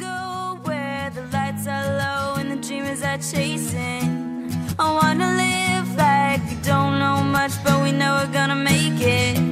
go where the lights are low and the dreamers are chasing. I wanna live like we don't know much, but we know we're gonna make it.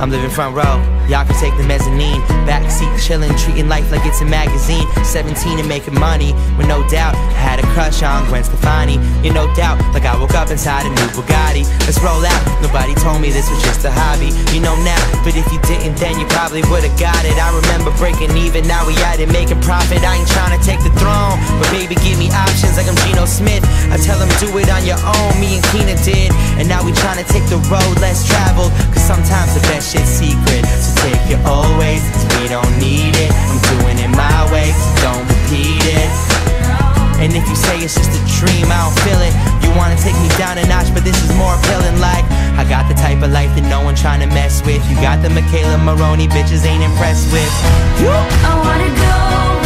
I'm living front row, y'all can take the mezzanine. Backseat chillin', treating life like it's a magazine. 17 and making money, with no doubt. I had a crush on Gwen Stefani, you no doubt. Like I woke up inside a new Bugatti. Let's roll out, nobody told me this was just a hobby. You know now, but if you didn't, then you probably would've got it. I remember breaking even, now we at it, making profit. I ain't trying to take the throne, but baby, give me options like I'm Geno Smith. I tell them do it on your own, me and Keena did. And now we trying to take the road less traveled, cause sometimes the best shit's secret. So take your old ways, we don't need it. I'm doing it my way, so don't repeat it. And if you say it's just a dream, I don't feel it. You wanna take me down a notch, but this is more appealing. Like, I got the type of life that no one trying to mess with. You got the McKayla Maroney bitches ain't impressed with. You I wanna go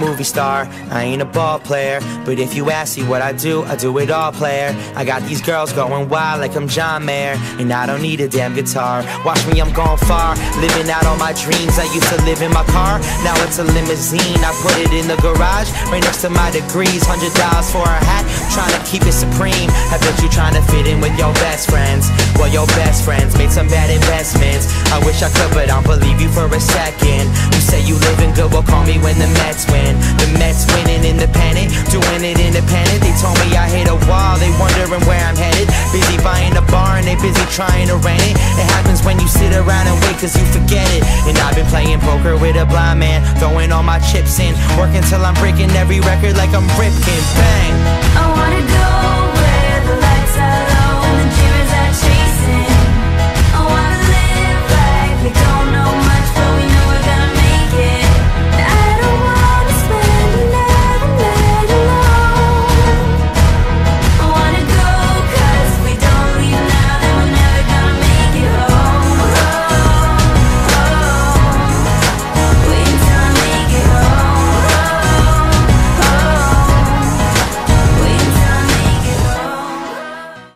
movie star, I ain't a ball player. But if you ask me what I do, I do it all, player. I got these girls going wild like I'm John Mayer. And I don't need a damn guitar. Watch me, I'm going far. Living out all my dreams. I used to live in my car, now it's a limousine. I put it in the garage, right next to my degrees. Hundred dollars for a hat, trying to keep it supreme. I bet you trying to fit in with your best friends. Well, your best friends made some bad investments. I wish I could, but I don't believe you for a second. You say you living good, well, call when the Mets win. The Mets winning independent, doing it independent. They told me I hit a wall, they wondering where I'm headed. Busy buying a bar and they busy trying to rent it. It happens when you sit around and wait cause you forget it. And I've been playing poker with a blind man, throwing all my chips in. Working till I'm breaking every record like I'm Ripken. Bang! I